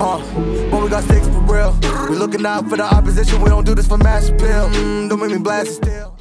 Uh, but we got sticks for real. We looking out for the opposition, we don't do this for mass appeal. Mm, don't make me blast it still.